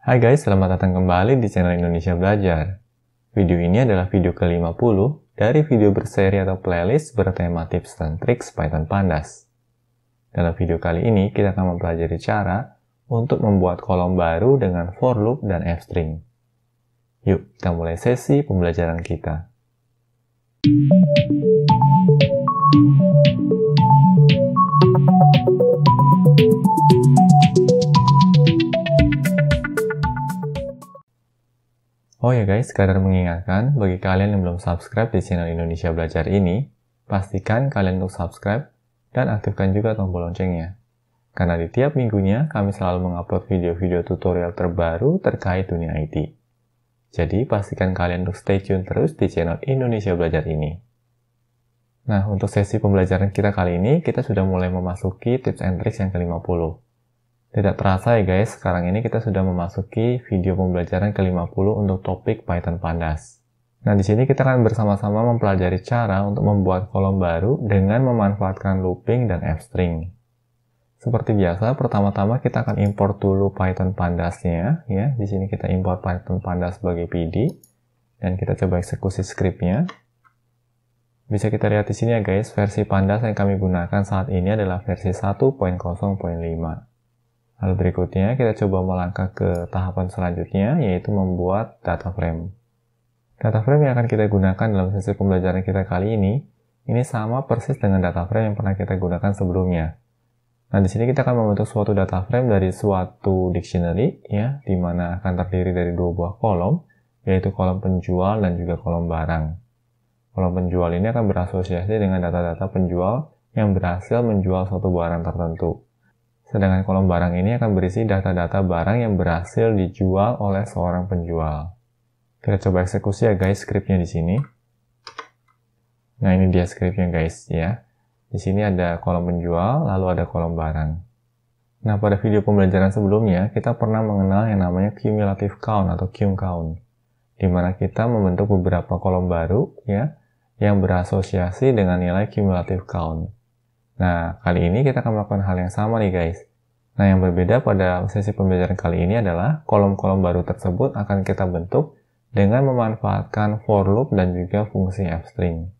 Hai guys, selamat datang kembali di channel Indonesia Belajar. Video ini adalah video ke-50 dari video berseri atau playlist bertema tips dan triks Python Pandas. Dalam video kali ini, kita akan mempelajari cara untuk membuat kolom baru dengan for loop dan f-string. Yuk, kita mulai sesi pembelajaran kita. Oh ya guys, sekadar mengingatkan, bagi kalian yang belum subscribe di channel Indonesia Belajar ini, pastikan kalian untuk subscribe dan aktifkan juga tombol loncengnya. Karena di tiap minggunya, kami selalu mengupload video-video tutorial terbaru terkait dunia IT. Jadi, pastikan kalian untuk stay tune terus di channel Indonesia Belajar ini. Nah, untuk sesi pembelajaran kita kali ini, kita sudah mulai memasuki tips and tricks yang ke-50. Tidak terasa ya guys, sekarang ini kita sudah memasuki video pembelajaran ke-50 untuk topik Python Pandas. Nah, di sini kita akan bersama-sama mempelajari cara untuk membuat kolom baru dengan memanfaatkan looping dan f-string. Seperti biasa, pertama-tama kita akan import dulu Python Pandasnya, ya. Di sini kita import Python Pandas sebagai PD dan kita coba eksekusi scriptnya. Bisa kita lihat di sini ya guys, versi Pandas yang kami gunakan saat ini adalah versi 1.0.5. Hal berikutnya, kita coba melangkah ke tahapan selanjutnya, yaitu membuat data frame. Data frame yang akan kita gunakan dalam sesi pembelajaran kita kali ini, ini sama persis dengan data frame yang pernah kita gunakan sebelumnya. Nah, di sini kita akan membentuk suatu data frame dari suatu dictionary, ya, di mana akan terdiri dari dua buah kolom, yaitu kolom penjual dan juga kolom barang. Kolom penjual ini akan berasosiasi dengan data-data penjual yang berhasil menjual suatu barang tertentu. Sedangkan kolom barang ini akan berisi data-data barang yang berhasil dijual oleh seorang penjual. Kita coba eksekusi ya guys scriptnya di sini. Nah ini dia scriptnya guys ya. Di sini ada kolom penjual, lalu ada kolom barang. Nah pada video pembelajaran sebelumnya kita pernah mengenal yang namanya cumulative count atau cum count, di mana kita membentuk beberapa kolom baru ya yang berasosiasi dengan nilai cumulative count. Nah, kali ini kita akan melakukan hal yang sama nih guys. Nah, yang berbeda pada sesi pembelajaran kali ini adalah kolom-kolom baru tersebut akan kita bentuk dengan memanfaatkan for loop dan juga fungsi f-string.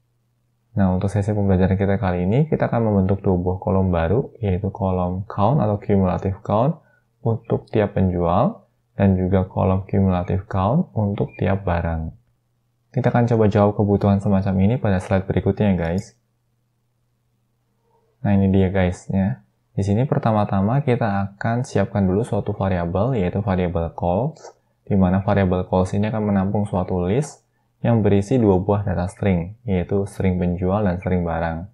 Nah, untuk sesi pembelajaran kita kali ini, kita akan membentuk dua buah kolom baru, yaitu kolom count atau cumulative count untuk tiap penjual, dan juga kolom cumulative count untuk tiap barang. Kita akan coba jawab kebutuhan semacam ini pada slide berikutnya guys. Nah ini dia guys ya. Di sini pertama-tama kita akan siapkan dulu suatu variabel yaitu variabel calls di mana variabel calls ini akan menampung suatu list yang berisi dua buah data string yaitu string penjual dan string barang.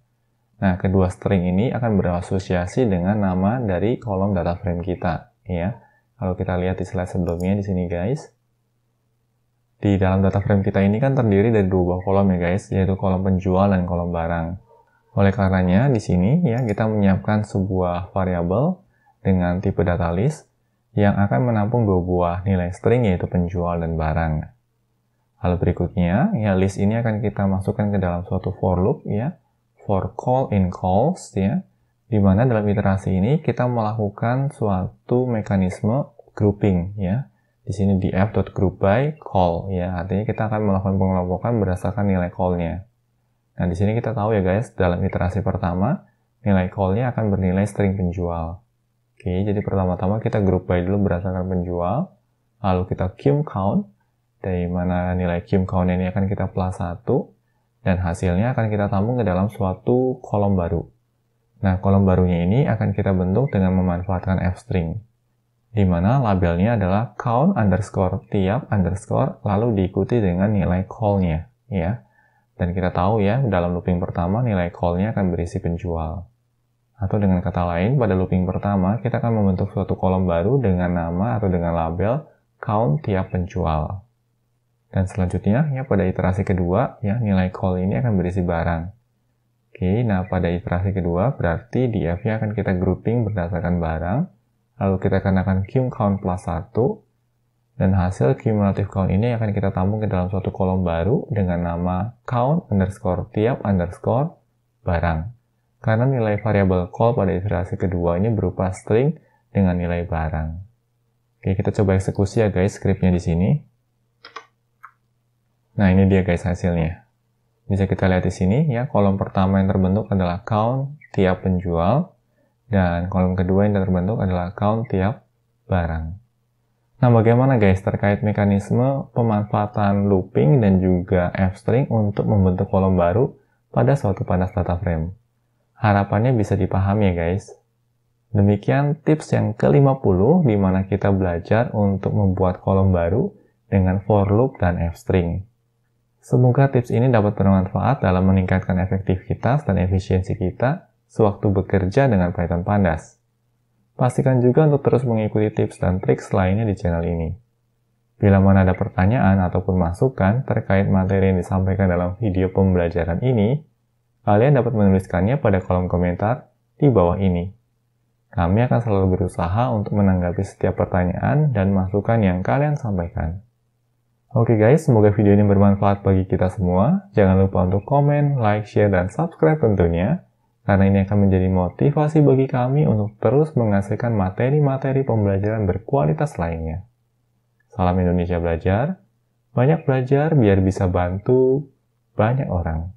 Nah, kedua string ini akan berasosiasi dengan nama dari kolom data frame kita ya. Kalau kita lihat di slide sebelumnya di sini guys. Di dalam data frame kita ini kan terdiri dari dua buah kolom ya guys, yaitu kolom penjual dan kolom barang. Oleh karenanya, di sini ya kita menyiapkan sebuah variabel dengan tipe data list yang akan menampung dua buah nilai string yaitu penjual dan barang. Hal berikutnya, ya list ini akan kita masukkan ke dalam suatu for loop ya, for call in calls ya, di mana dalam iterasi ini kita melakukan suatu mekanisme grouping ya. Di sini di f.group by call ya, artinya kita akan melakukan pengelompokan berdasarkan nilai call-nya. Nah, di sini kita tahu ya guys, dalam iterasi pertama, nilai call-nya akan bernilai string penjual. Oke, jadi pertama-tama kita group by dulu berdasarkan penjual, lalu kita cum count, dari mana nilai cum count ini akan kita plus 1, dan hasilnya akan kita tampung ke dalam suatu kolom baru. Nah, kolom barunya ini akan kita bentuk dengan memanfaatkan f-string, di mana labelnya adalah count underscore tiap underscore lalu diikuti dengan nilai call-nya, ya. Dan kita tahu ya, dalam looping pertama nilai call-nya akan berisi penjual. Atau dengan kata lain, pada looping pertama kita akan membentuk suatu kolom baru dengan nama atau dengan label count tiap penjual. Dan selanjutnya, ya pada iterasi kedua, ya nilai call ini akan berisi barang. Oke, nah pada iterasi kedua berarti di F-nya akan kita grouping berdasarkan barang, lalu kita kenakan cum count plus 1, dan hasil cumulative count ini akan kita tampung ke dalam suatu kolom baru dengan nama count underscore tiap underscore barang. Karena nilai variabel call pada iterasi kedua ini berupa string dengan nilai barang. Oke, kita coba eksekusi ya guys scriptnya di sini. Nah, ini dia guys hasilnya. Bisa kita lihat di sini ya, kolom pertama yang terbentuk adalah count tiap penjual dan kolom kedua yang terbentuk adalah count tiap barang. Nah, bagaimana guys terkait mekanisme pemanfaatan looping dan juga f-string untuk membentuk kolom baru pada suatu panas data frame? Harapannya bisa dipahami ya guys. Demikian tips yang ke-50 di mana kita belajar untuk membuat kolom baru dengan for loop dan f-string. Semoga tips ini dapat bermanfaat dalam meningkatkan efektivitas dan efisiensi kita sewaktu bekerja dengan Python Pandas. Pastikan juga untuk terus mengikuti tips dan trik lainnya di channel ini. Bila mana ada pertanyaan ataupun masukan terkait materi yang disampaikan dalam video pembelajaran ini, kalian dapat menuliskannya pada kolom komentar di bawah ini. Kami akan selalu berusaha untuk menanggapi setiap pertanyaan dan masukan yang kalian sampaikan. Oke guys, semoga video ini bermanfaat bagi kita semua. Jangan lupa untuk komen, like, share, dan subscribe tentunya karena ini akan menjadi motivasi bagi kami untuk terus menghasilkan materi-materi pembelajaran berkualitas lainnya. Salam Indonesia Belajar, banyak belajar biar bisa bantu banyak orang.